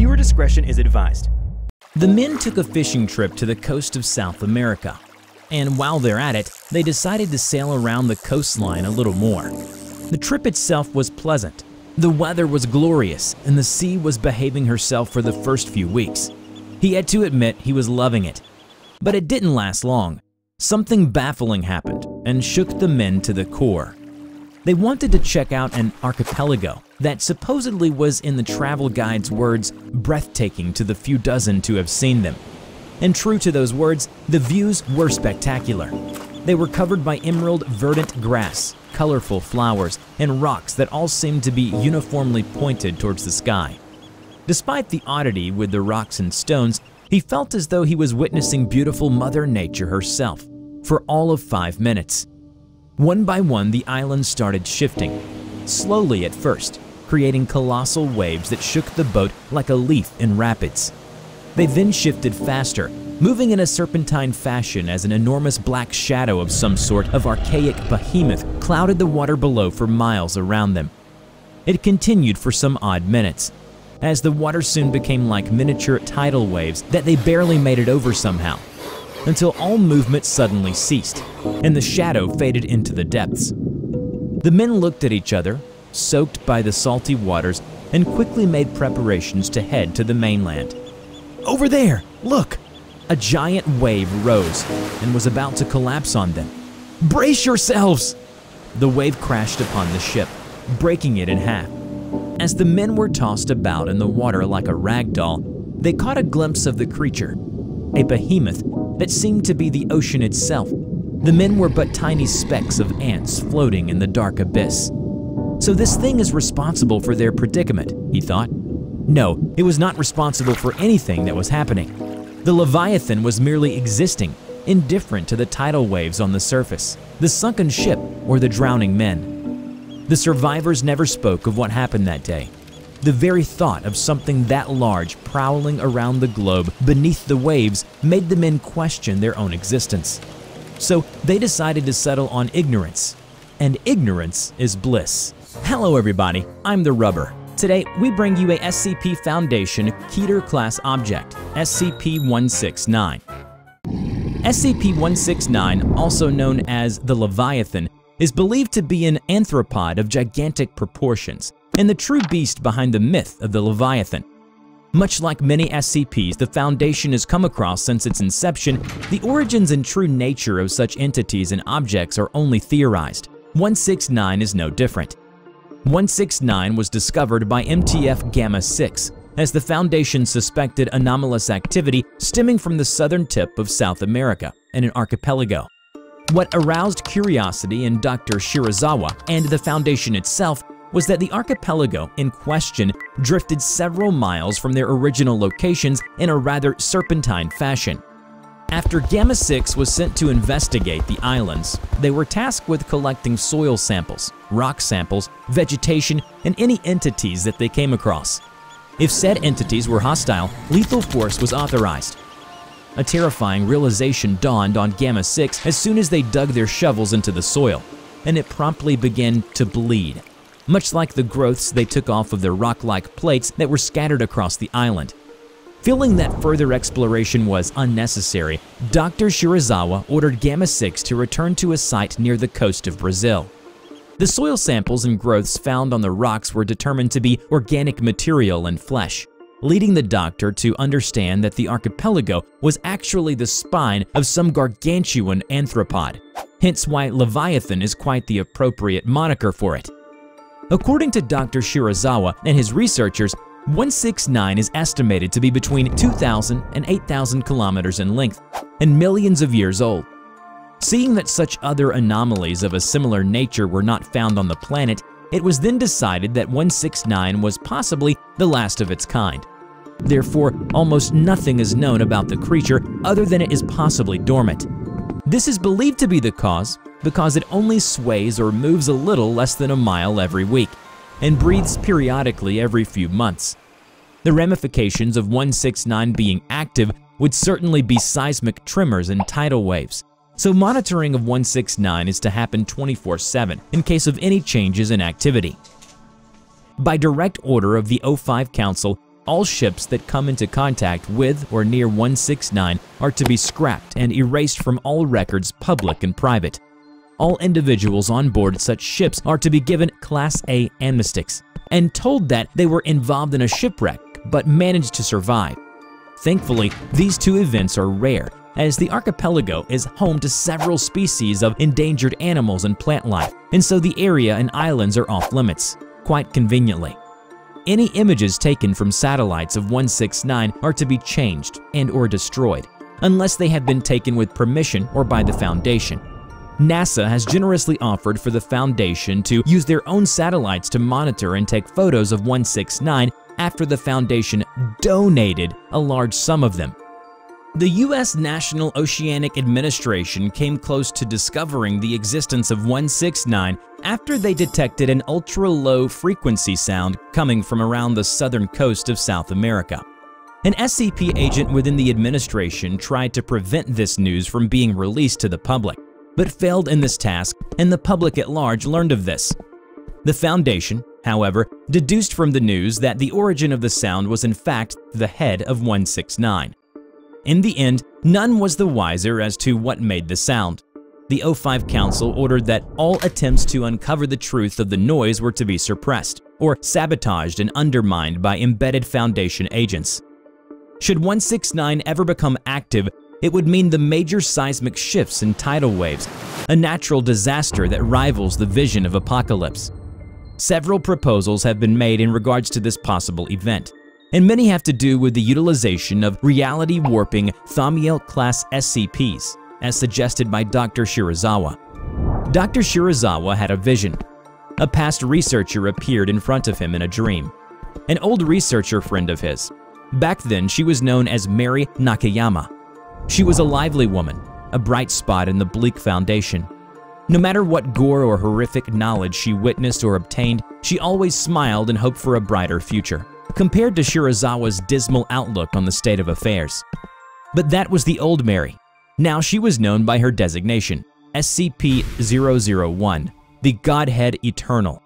Viewer discretion is advised. The men took a fishing trip to the coast of South America, and while they're at it, they decided to sail around the coastline a little more. The trip itself was pleasant. The weather was glorious, and the sea was behaving herself for the first few weeks. He had to admit he was loving it. But it didn't last long. Something baffling happened and shook the men to the core. They wanted to check out an archipelago that supposedly was, in the travel guide's words, breathtaking to the few dozen to have seen them. And true to those words, the views were spectacular. They were covered by emerald verdant grass, colorful flowers, and rocks that all seemed to be uniformly pointed towards the sky. Despite the oddity with the rocks and stones, he felt as though he was witnessing beautiful Mother Nature herself for all of five minutes. One by one, the islands started shifting, slowly at first, creating colossal waves that shook the boat like a leaf in rapids. They then shifted faster, moving in a serpentine fashion as an enormous black shadow of some sort of archaic behemoth clouded the water below for miles around them. It continued for some odd minutes, as the water soon became like miniature tidal waves that they barely made it over somehow until all movement suddenly ceased, and the shadow faded into the depths. The men looked at each other, soaked by the salty waters, and quickly made preparations to head to the mainland. Over there, look! A giant wave rose and was about to collapse on them. Brace yourselves! The wave crashed upon the ship, breaking it in half. As the men were tossed about in the water like a rag doll, they caught a glimpse of the creature, a behemoth that seemed to be the ocean itself. The men were but tiny specks of ants floating in the dark abyss. So this thing is responsible for their predicament, he thought. No, it was not responsible for anything that was happening. The Leviathan was merely existing, indifferent to the tidal waves on the surface, the sunken ship, or the drowning men. The survivors never spoke of what happened that day, the very thought of something that large prowling around the globe beneath the waves made the men question their own existence. So they decided to settle on ignorance. And ignorance is bliss. Hello everybody, I'm the Rubber. Today, we bring you a SCP Foundation Keter class object, SCP-169. SCP-169, also known as the Leviathan, is believed to be an arthropod of gigantic proportions and the true beast behind the myth of the Leviathan. Much like many SCPs the Foundation has come across since its inception, the origins and true nature of such entities and objects are only theorized. 169 is no different. 169 was discovered by MTF Gamma-6 as the Foundation suspected anomalous activity stemming from the southern tip of South America and an archipelago. What aroused curiosity in Dr. Shirazawa and the Foundation itself was that the archipelago in question drifted several miles from their original locations in a rather serpentine fashion. After Gamma 6 was sent to investigate the islands, they were tasked with collecting soil samples, rock samples, vegetation, and any entities that they came across. If said entities were hostile, lethal force was authorized. A terrifying realization dawned on Gamma 6 as soon as they dug their shovels into the soil, and it promptly began to bleed much like the growths they took off of their rock-like plates that were scattered across the island. Feeling that further exploration was unnecessary, Dr. Shirazawa ordered Gamma-6 to return to a site near the coast of Brazil. The soil samples and growths found on the rocks were determined to be organic material and flesh, leading the doctor to understand that the archipelago was actually the spine of some gargantuan arthropod, hence why Leviathan is quite the appropriate moniker for it. According to Dr. Shirazawa and his researchers, 169 is estimated to be between 2,000 and 8,000 kilometers in length and millions of years old. Seeing that such other anomalies of a similar nature were not found on the planet, it was then decided that 169 was possibly the last of its kind. Therefore, almost nothing is known about the creature other than it is possibly dormant. This is believed to be the cause because it only sways or moves a little less than a mile every week and breathes periodically every few months. The ramifications of 169 being active would certainly be seismic tremors and tidal waves, so monitoring of 169 is to happen 24-7 in case of any changes in activity. By direct order of the O5 Council, all ships that come into contact with or near 169 are to be scrapped and erased from all records, public and private. All individuals on board such ships are to be given Class A amnestics and told that they were involved in a shipwreck but managed to survive. Thankfully, these two events are rare, as the archipelago is home to several species of endangered animals and plant life, and so the area and islands are off limits, quite conveniently. Any images taken from satellites of 169 are to be changed and or destroyed, unless they have been taken with permission or by the Foundation. NASA has generously offered for the Foundation to use their own satellites to monitor and take photos of 169 after the Foundation donated a large sum of them. The U.S. National Oceanic Administration came close to discovering the existence of 169 after they detected an ultra-low frequency sound coming from around the southern coast of South America. An SCP agent within the administration tried to prevent this news from being released to the public, but failed in this task and the public at large learned of this. The Foundation, however, deduced from the news that the origin of the sound was in fact the head of 169. In the end, none was the wiser as to what made the sound. The O5 Council ordered that all attempts to uncover the truth of the noise were to be suppressed, or sabotaged and undermined by embedded Foundation agents. Should 169 ever become active, it would mean the major seismic shifts and tidal waves, a natural disaster that rivals the vision of apocalypse. Several proposals have been made in regards to this possible event, and many have to do with the utilization of reality warping Thaumiel class SCPs, as suggested by Dr. Shirazawa. Dr. Shirazawa had a vision. A past researcher appeared in front of him in a dream. An old researcher friend of his. Back then, she was known as Mary Nakayama. She was a lively woman, a bright spot in the bleak foundation. No matter what gore or horrific knowledge she witnessed or obtained, she always smiled and hoped for a brighter future, compared to Shirazawa's dismal outlook on the state of affairs. But that was the old Mary. Now she was known by her designation, SCP-001, the Godhead Eternal.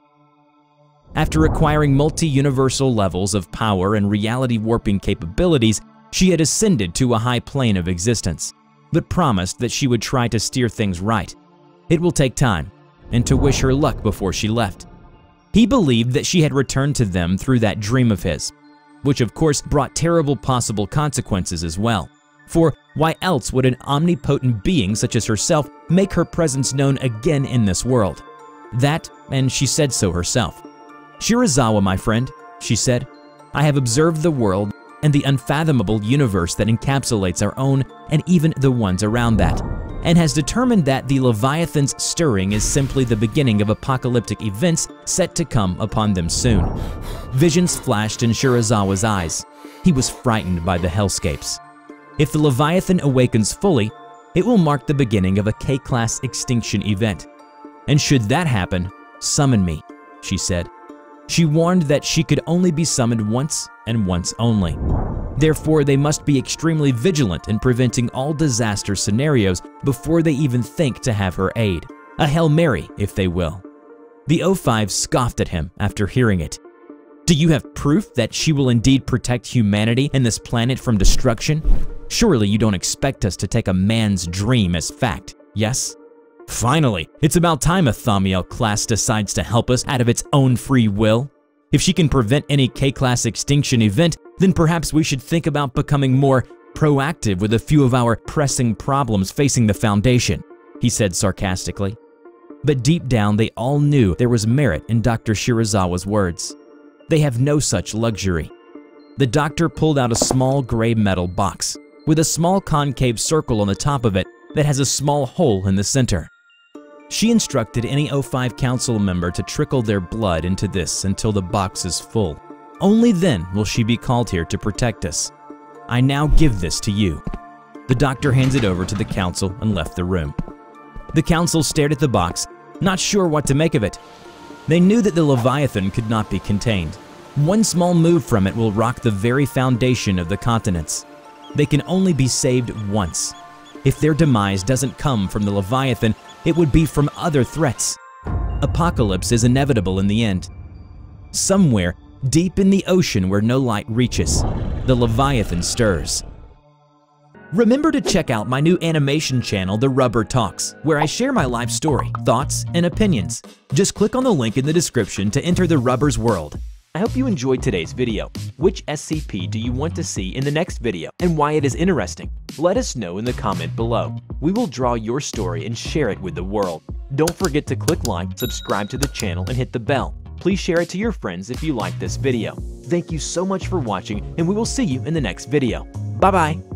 After acquiring multi-universal levels of power and reality warping capabilities, she had ascended to a high plane of existence, but promised that she would try to steer things right it will take time, and to wish her luck before she left. He believed that she had returned to them through that dream of his, which of course brought terrible possible consequences as well. For why else would an omnipotent being such as herself make her presence known again in this world? That, and she said so herself. Shirazawa, my friend, she said, I have observed the world and the unfathomable universe that encapsulates our own and even the ones around that and has determined that the Leviathan's stirring is simply the beginning of apocalyptic events set to come upon them soon. Visions flashed in Shirazawa's eyes. He was frightened by the hellscapes. If the Leviathan awakens fully, it will mark the beginning of a K-class extinction event. And should that happen, summon me, she said. She warned that she could only be summoned once and once only. Therefore, they must be extremely vigilant in preventing all disaster scenarios before they even think to have her aid. A Hail Mary, if they will. The O5 scoffed at him after hearing it. Do you have proof that she will indeed protect humanity and this planet from destruction? Surely you don't expect us to take a man's dream as fact, yes? Finally, it's about time a Thaumiel class decides to help us out of its own free will. If she can prevent any K-class extinction event, then perhaps we should think about becoming more proactive with a few of our pressing problems facing the Foundation, he said sarcastically. But deep down, they all knew there was merit in Dr. Shirazawa's words. They have no such luxury. The doctor pulled out a small gray metal box with a small concave circle on the top of it that has a small hole in the center. She instructed any O5 council member to trickle their blood into this until the box is full. Only then will she be called here to protect us. I now give this to you. The doctor hands it over to the council and left the room. The council stared at the box, not sure what to make of it. They knew that the Leviathan could not be contained. One small move from it will rock the very foundation of the continents. They can only be saved once. If their demise doesn't come from the Leviathan, it would be from other threats. Apocalypse is inevitable in the end. Somewhere, deep in the ocean where no light reaches, the Leviathan stirs. Remember to check out my new animation channel, The Rubber Talks, where I share my life story, thoughts, and opinions. Just click on the link in the description to enter the Rubber's world. I hope you enjoyed today's video. Which SCP do you want to see in the next video and why it is interesting? Let us know in the comment below. We will draw your story and share it with the world. Don't forget to click like, subscribe to the channel, and hit the bell. Please share it to your friends if you like this video. Thank you so much for watching and we will see you in the next video. Bye bye!